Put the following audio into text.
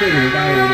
cái gì đây?